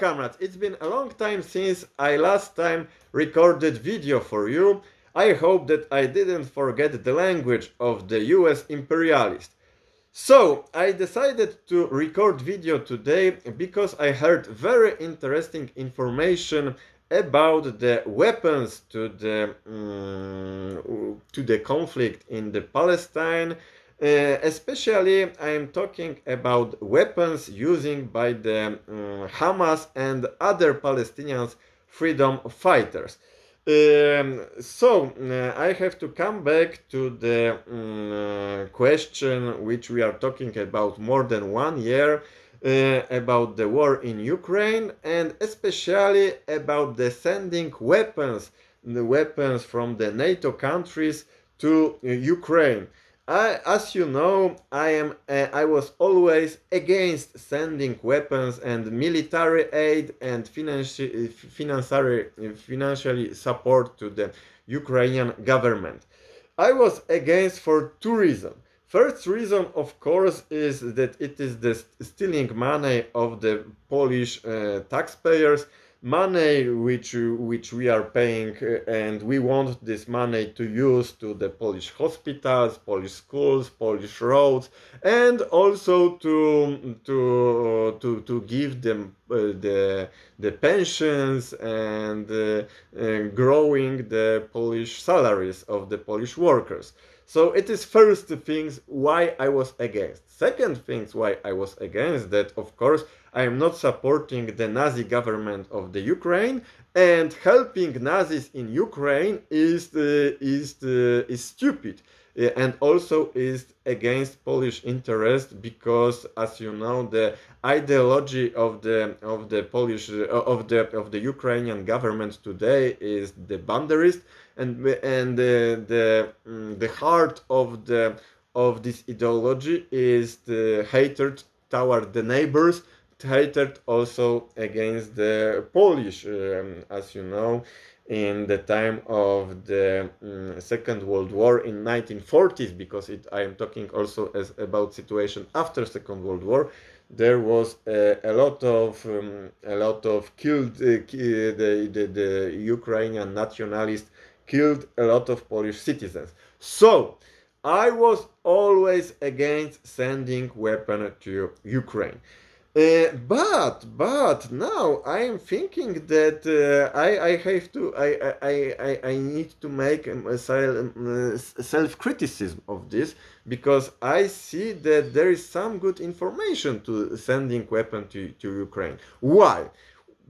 comrades, it's been a long time since I last time recorded video for you. I hope that I didn't forget the language of the US imperialist. So, I decided to record video today because I heard very interesting information about the weapons to the um, to the conflict in the Palestine uh, especially I am talking about weapons using by the um, Hamas and other Palestinians freedom fighters. Um, so uh, I have to come back to the um, question which we are talking about more than one year uh, about the war in Ukraine and especially about the sending weapons, the weapons from the NATO countries to uh, Ukraine. I, as you know, I am uh, I was always against sending weapons and military aid and financial financially financially support to the Ukrainian government. I was against for two reasons. First reason, of course, is that it is the stealing money of the Polish uh, taxpayers money which which we are paying uh, and we want this money to use to the Polish hospitals, Polish schools, Polish roads and also to to to to give them uh, the the pensions and uh, growing the Polish salaries of the Polish workers. So it is first things why I was against. Second things why I was against that of course I am not supporting the Nazi government of the Ukraine and helping Nazis in Ukraine is uh, is uh, is stupid uh, and also is against Polish interest because as you know the ideology of the of the Polish of the of the Ukrainian government today is the banderist and and the the, um, the heart of the of this ideology is the hatred toward the neighbors hatred also against the Polish, um, as you know, in the time of the um, Second World War in 1940s, because it, I am talking also as about situation after Second World War. There was a, a lot of um, a lot of killed uh, the, the the Ukrainian nationalists killed a lot of Polish citizens. So I was always against sending weapon to Ukraine. Uh, but but now I am thinking that uh, I I have to I I I, I need to make a self criticism of this because I see that there is some good information to sending weapon to to Ukraine. Why?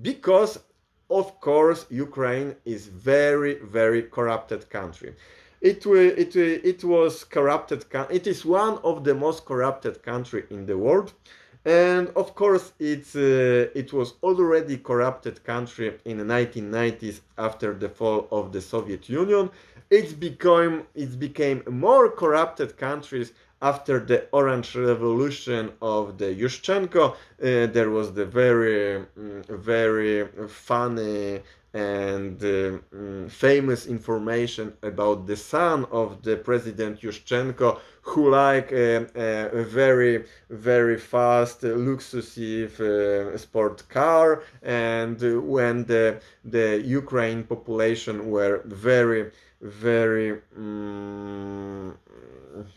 Because of course Ukraine is very very corrupted country. It, it, it was corrupted. It is one of the most corrupted country in the world and of course it's uh, it was already corrupted country in the 1990s after the fall of the soviet union. It's become it became more corrupted countries after the orange revolution of the yushchenko. Uh, there was the very mm, very funny and uh, mm, famous information about the son of the president Yushchenko who like a, a very very fast luxury uh, sport car and when the the Ukraine population were very very um,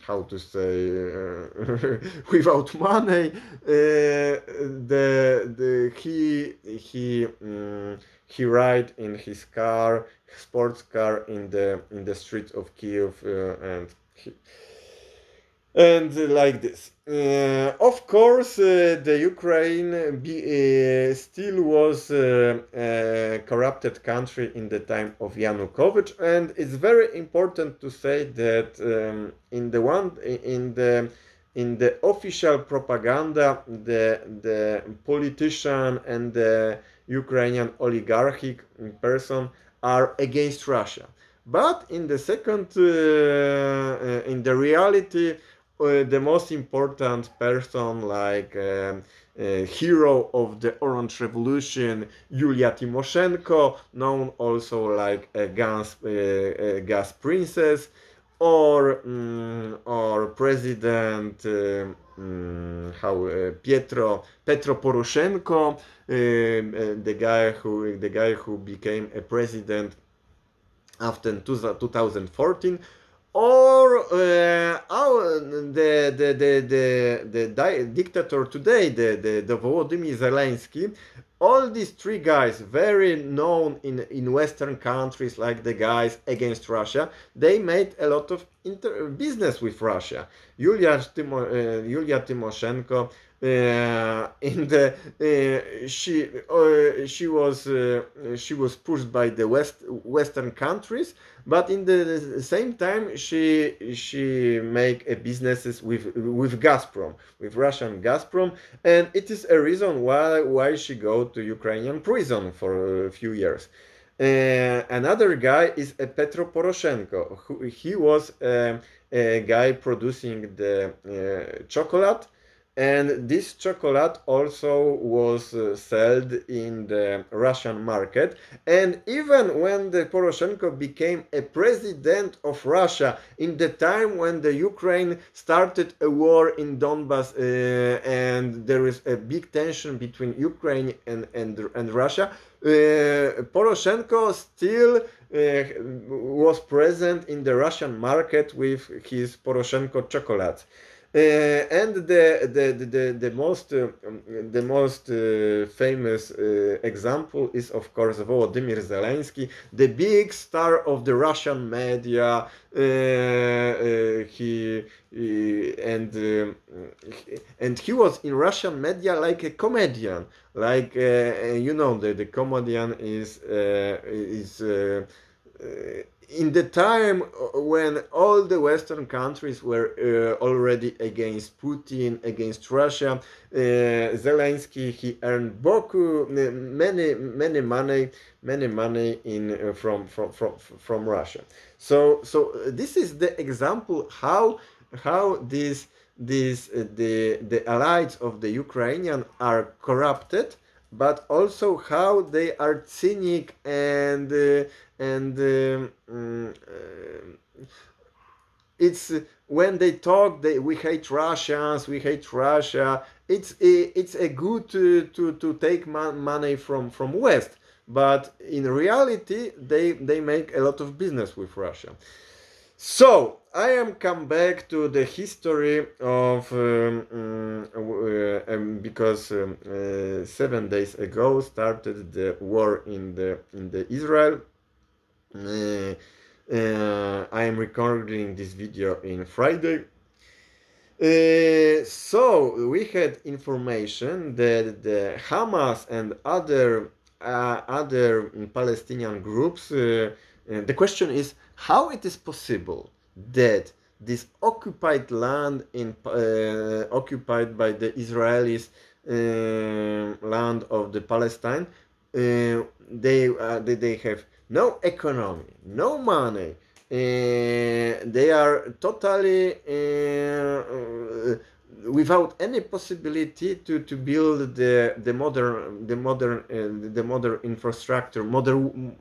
how to say uh, without money uh, the the he he um, he ride in his car sports car in the in the streets of Kiev uh, and he, and like this. Uh, of course, uh, the Ukraine be, uh, still was uh, a corrupted country in the time of Yanukovych, and it's very important to say that um, in the one in the in the official propaganda, the the politician and the Ukrainian oligarchic person are against Russia. But in the second, uh, uh, in the reality, uh, the most important person like um, uh, hero of the Orange Revolution, Yulia Tymoshenko, known also like a gas, uh, a gas princess, or mm, or President mm, how uh, Pietro Petro Poroshenko, uh, the guy who the guy who became a president after 2014 or uh, our, the, the, the, the, the di- dictator today, the, the, the Volodymyr Zelensky, all these three guys, very known in, in Western countries like the guys against Russia, they made a lot of business with Russia. Yulia, Timo, uh, Yulia Tymoshenko in the uh, she uh, she was she was pushed by the west western countries but in the same time she she make a businesses with with Gazprom with Russian Gazprom and it is a reason why why she go to Ukrainian prison for a few years. Uh, another guy is uh, Petro Poroshenko who he was uh, a guy producing the chocolate and this chocolate also was uh, sold in the Russian market. And even when the Poroshenko became a president of Russia, in the time when the Ukraine started a war in Donbass, uh, and there is a big tension between Ukraine and and, and Russia, uh, Poroshenko still uh, was present in the Russian market with his Poroshenko chocolate. Uh, and the the the, the most uh, the most uh, famous uh, example is of course Volodymyr Zelensky, the big star of the Russian media. Uh, uh, he, and and he was in Russian media like a comedian, like you know the the comedian is is in the time uh, when all the Western countries were uh, already against Putin, against Russia, uh, Zelensky he earned boku, many many money, many money in uh, from from from from Russia. So so uh, this is the example how how these these uh, the the allies of the Ukrainian are corrupted but also how they are cynic and uh, and um, mm, uh, it's when they talk they we hate Russians we hate Russia. It's a, it's a good to, to, to take money from from West but in reality they they make a lot of business with Russia so I am come back to the history of um, um, uh, um, because um, uh, seven days ago started the war in the in the Israel. Uh, uh I am recording this video in Friday. Uh, so we had information that the Hamas and other uh, other Palestinian groups. The question is how it is possible that this occupied land in uh, occupied by the Israelis uh, land of the Palestine uh, they, uh, they they have no economy no money uh, they are totally uh, without any possibility to, to build the, the modern the modern the modern infrastructure modern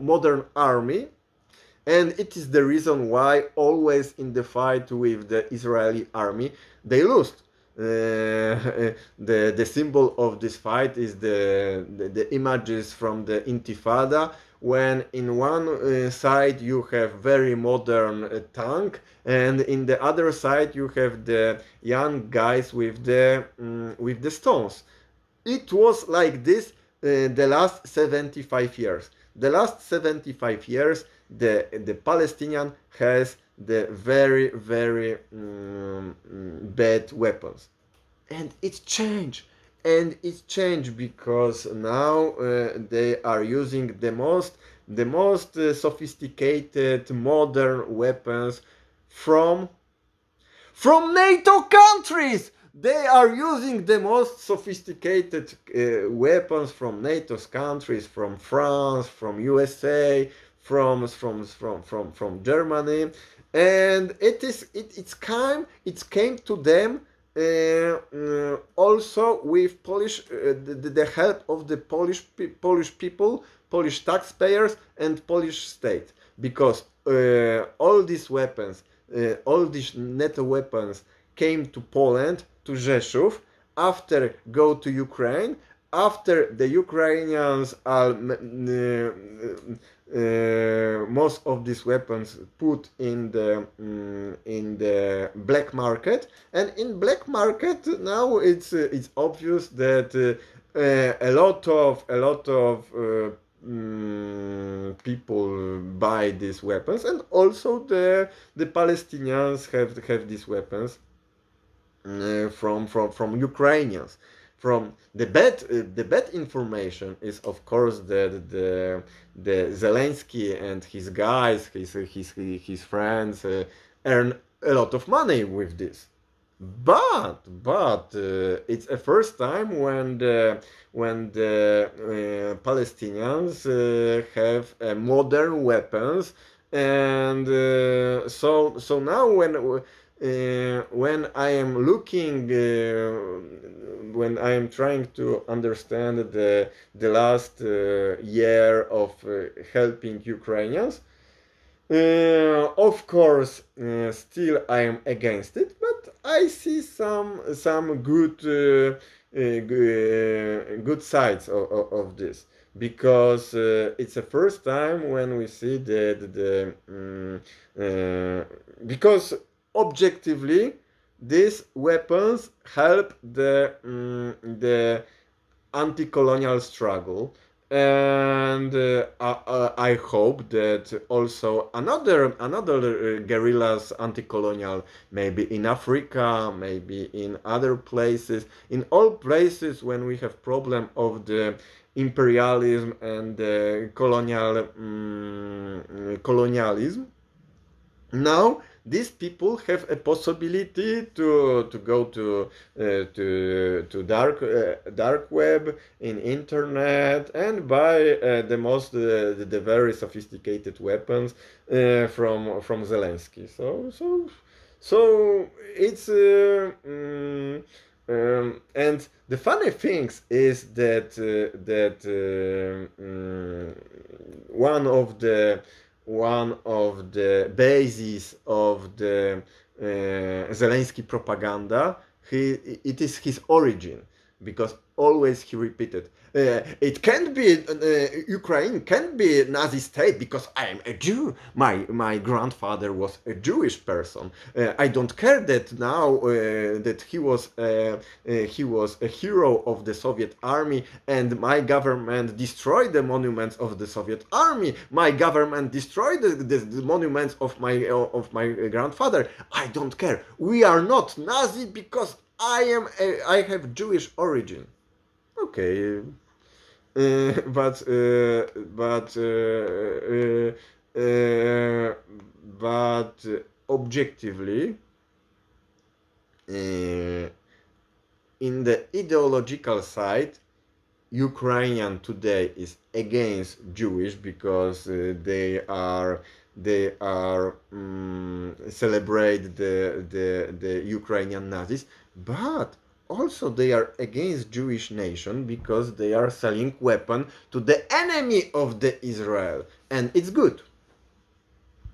modern army and it is the reason why always in the fight with the Israeli army they lost. Uh, the the symbol of this fight is the, the, the images from the Intifada when in one uh, side you have very modern uh, tank and in the other side you have the young guys with the um, with the stones. It was like this uh, the last 75 years. The last 75 years the the Palestinian has the very very um, bad weapons, and it changed. And it's changed because now uh, they are using the most the most uh, sophisticated modern weapons from from NATO countries. They are using the most sophisticated uh, weapons from NATO's countries, from France, from USA, from from from from from Germany, and it is it it's came it came to them also with Polish uh, the, the, help of the Polish Polish people, Polish taxpayers, and Polish state. Because uh, all these weapons, uh, all these NATO weapons came to Poland, to Rzeszów, after go to Ukraine, after the Ukrainians are uh, most of these weapons put in the um, in the black market, and in black market now it's uh, it's obvious that uh, a lot of a lot of um, people buy these weapons, and also the the Palestinians have have these weapons uh, from from from Ukrainians. From the bad uh, the bad information is of course that the the Zelensky and his guys, his his his friends uh, earn a lot of money with this. But but uh, it's a first time when the when the uh, Palestinians uh, have uh, modern weapons, and so so now when uh, when I am looking, when I am trying to understand the the last year of helping Ukrainians, of course, still I am against it, but I see some some good uh, uh, good sides of, of, of, this. Because uh, it's the first time when we see that the um, because objectively these weapons help the um, the anti-colonial struggle. And uh, I, I, hope that also another another uh, guerrillas anti-colonial maybe in Africa maybe in other places in all places when we have problem of the imperialism and uh, colonial um, colonialism. Now these people have a possibility to to go to uh, to to dark uh, dark web in internet and buy uh, the most uh, the, the, very sophisticated weapons uh, from from Zelensky. So so so it's um, um, and the funny things is that that um, one of the one of the bases of the uh, Zelensky propaganda. He, it is his origin because always he repeated uh, it can't be uh, Ukraine can't be Nazi state because I am a Jew. My my grandfather was a Jewish person. Uh, I don't care that now uh, that he was uh, uh, he was a hero of the Soviet army and my government destroyed the monuments of the Soviet army. My government destroyed the, the, the monuments of my of my grandfather. I don't care. We are not Nazi because I am a, I have Jewish origin. Okay, uh, but uh, but uh, but objectively in the ideological side Ukrainian today is against Jewish because uh, they are they are um, celebrate the, the the Ukrainian Nazis, but also they are against Jewish nation because they are selling weapon to the enemy of the Israel and it's good